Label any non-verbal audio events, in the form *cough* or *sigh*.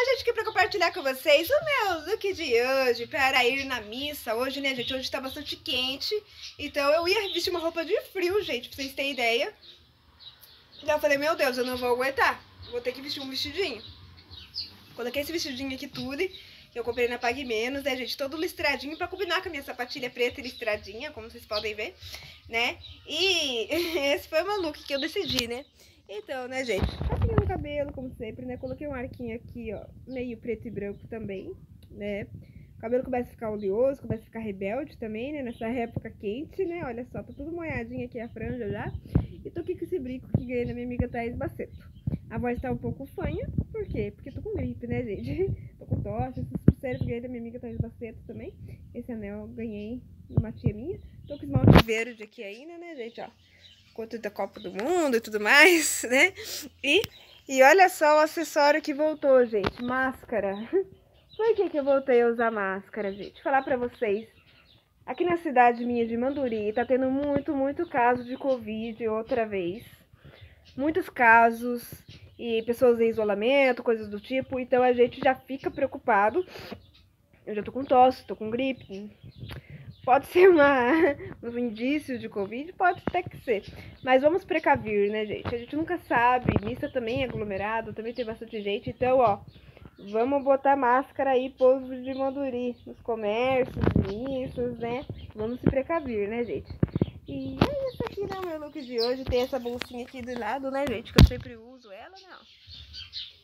A gente quer pra compartilhar com vocês o meu look de hoje para ir na missa. Hoje, né, gente? Hoje tá bastante quente. Então eu ia vestir uma roupa de frio, gente, pra vocês terem ideia. Já eu falei, meu Deus, eu não vou aguentar. Vou ter que vestir um vestidinho. Coloquei esse vestidinho aqui tudo, eu comprei na Pague Menos, né, gente? Todo listradinho pra combinar com a minha sapatilha preta e listradinha, como vocês podem ver, né? E *laughs* esse foi o look que eu decidi, né? Então, né, gente, capinha no cabelo, como sempre, né? Coloquei um arquinho aqui, ó, meio preto e branco também, né? O cabelo começa a ficar oleoso, começa a ficar rebelde também, né? Nessa época quente, né? Olha só, tá tudo molhadinho aqui a franja já. E tô aqui com esse brinco que ganhei da minha amiga Thaís Baceto. A voz tá um pouco fanha, por quê? Porque tô com gripe, né, gente? *laughs* tô com tosse, esses pulseiros ganhei da minha amiga Baceto também. Esse anel eu ganhei de uma tia minha. Tô com esmalte verde aqui ainda, né, gente, ó conta da Copa do Mundo e tudo mais, *laughs* né? E, e olha só o acessório que voltou, gente, máscara. *laughs* Por que, que eu voltei a usar máscara, gente? Falar pra vocês, aqui na cidade minha de Manduri, tá tendo muito, muito caso de Covid outra vez. Muitos casos e pessoas em isolamento, coisas do tipo, então a gente já fica preocupado. Eu já tô com tosse, tô com gripe, Pode ser uma, *laughs* um indício de Covid, pode até que ser. Mas vamos precavir, né, gente? A gente nunca sabe. Missa também é aglomerado, também tem bastante gente. Então, ó, vamos botar máscara aí, povo de Manduri, nos comércios, missas, né? Vamos se precavir, né, gente? E é isso aqui, meu look de hoje. Tem essa bolsinha aqui do lado, né, gente? Que eu sempre uso ela, não. E é isso.